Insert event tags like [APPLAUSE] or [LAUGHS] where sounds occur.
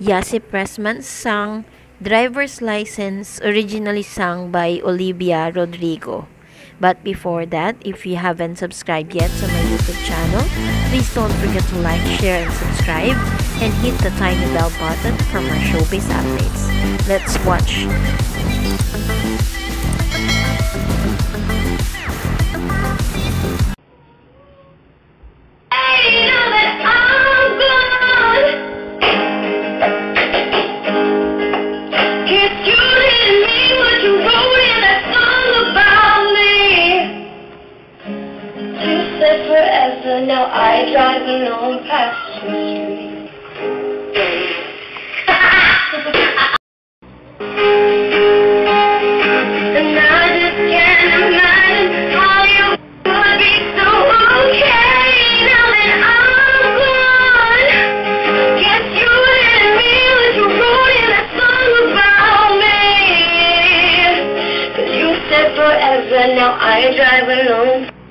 Yasi Pressman sang Driver's License, originally sung by Olivia Rodrigo. But before that, if you haven't subscribed yet to my YouTube channel, please don't forget to like, share, and subscribe, and hit the tiny bell button for more showbiz updates. Let's watch forever. Now I drive alone past your street. [LAUGHS] and I just can't imagine how you be so okay now that I'm gone. Guess you you wrote in a song about you said forever, now I drive alone.